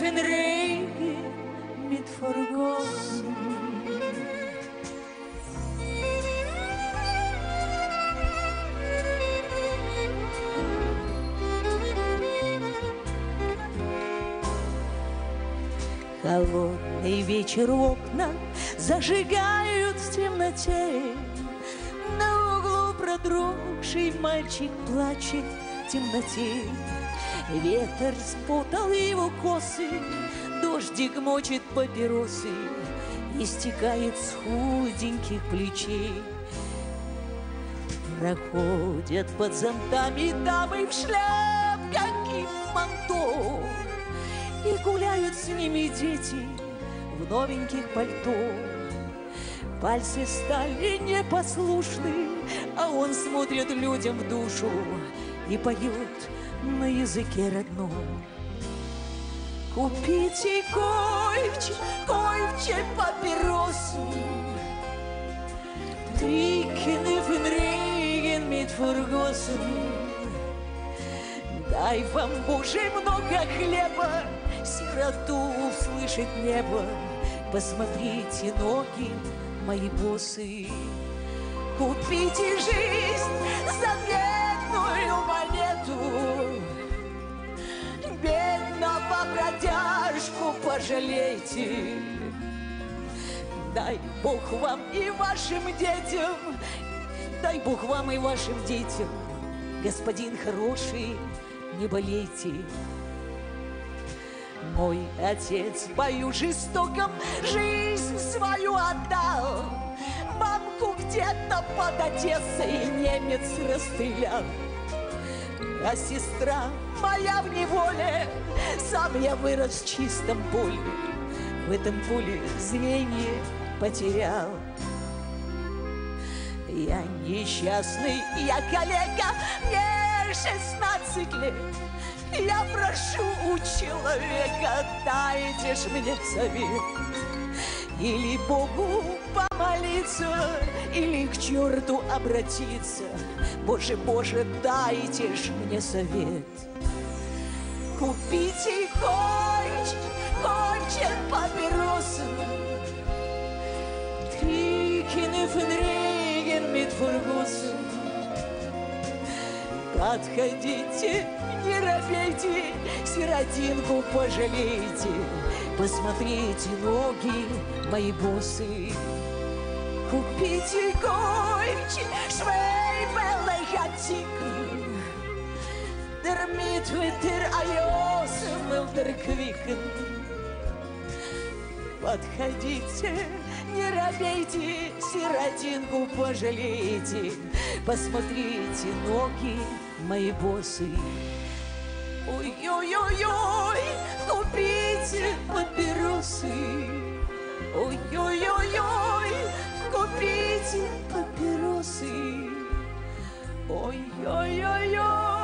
Fenregi mit forgotten. Холодный вечер окна зажигают в темноте. На углу продрогший мальчик плачет в темноте. Ветер спутал его косы, дождик мочит папиросы и стекает с худеньких плечей. Проходят под зонтами дамы в шляпках и манто И гуляют с ними дети в новеньких пальто Пальцы стали непослушны, а он смотрит людям в душу И поет на языке родном. Купите койче, койче папиросы, Трикен и Фенриген Митфургосы. Дай вам, Боже, много хлеба, Сироту услышит небо, Посмотрите ноги мои босы. Купите жизнь за бедную пожалейте. Дай Бог вам и вашим детям, дай Бог вам и вашим детям, господин хороший, не болейте. Мой отец бою жестоком жизнь свою отдал. Мамку где-то под Одессой немец расстрелял. А сестра моя в неволе, сам я вырос в чистом поле. В этом поле звенья потерял. Я несчастный, я коллега, мне шестнадцать лет. Я прошу у человека, дайте ж мне совет. Или Богу помолиться, или к черту обратиться. Боже, Боже, дайте ж мне совет. Купите конч, конче папиросы, Трикины фенриген митфургусы. Подходите, не робейте, сиротинку пожалейте, Посмотрите ноги мои босы. Швейбелы хатикн, Der mit mit der Айосом был der Квикн. Подходите, не робейте, сиротинку пожалейте, Посмотрите ноги мои босы. Ой-ой-ой-ой, купите папиросы. Купите папиросы. Ой-ой-ой-ой,